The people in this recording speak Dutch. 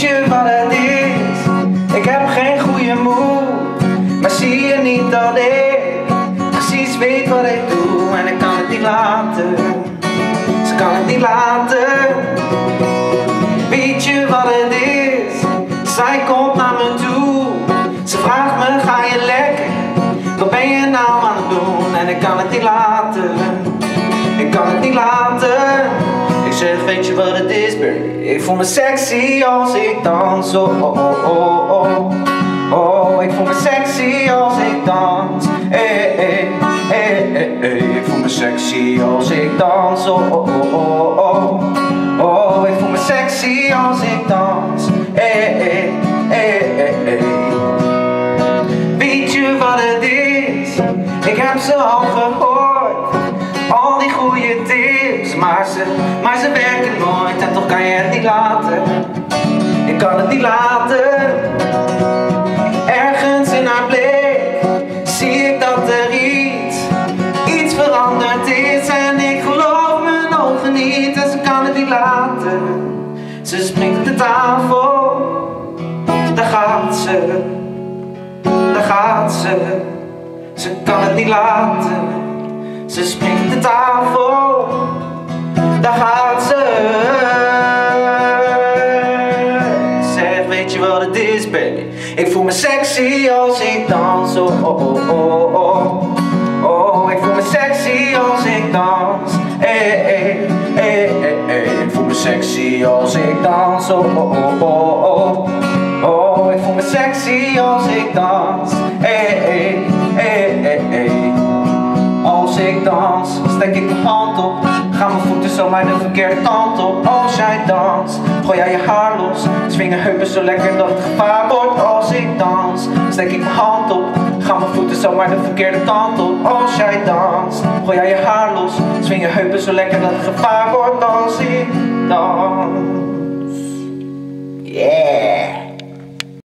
weet je wat het is? Ik heb geen goede moed, maar zie je niet dat ik precies weet wat ik doe en ik kan het niet laten. Ze kan het niet laten. Weet je wat het is? Zij komt naar me toe. Ze vraagt me: ga je lekker? Wat ben je nou aan het doen? En ik kan het niet laten. Ik kan het niet laten. Zeg, weet je wat het is, baby? Ik voel me sexy als ik dans. Oh, oh, oh, oh, oh. Oh, ik voel me sexy als ik dans. Eh, eh, eh, eh, eh. Ik voel me sexy als ik dans. Oh, oh, oh, oh, oh. Oh, ik voel me sexy als ik dans. Eh, eh, eh, eh, eh. Weet je wat het is? Ik heb ze al gehoord. Al die goede maar ze, maar ze werken nooit en toch kan je het niet laten. Ik kan het niet laten. Ergens in haar blik zie ik dat er iets, iets veranderd is en ik geloof mijn ogen niet en ze kan het niet laten. Ze springt op de tafel, daar gaat ze, daar gaat ze. Ze kan het niet laten. Ze springt de tafel, daar ze. Zeg, weet je wat het is, baby? Ik voel me sexy als ik dans. Oh, oh, oh, oh, oh. Oh, ik voel me sexy als ik dans. Eh, eh, eh, eh, eh. Ik voel me sexy als ik dans. Oh, oh, oh, oh, oh. Oh, ik voel me sexy als ik dans. Eh, eh, eh, eh, eh. Als ik dans, steek ik mijn hand op. Gaan mijn voeten zomaar de verkeerde kant op. Als jij danst, gooi jij je haar los. Swing je heupen zo lekker dat het gevaar wordt. Als ik dans, steek ik mijn hand op. Gaan mijn voeten zomaar de verkeerde kant op. Als jij danst, gooi jij je haar los. Swing je heupen zo lekker dat het gevaar wordt. Als ik dans.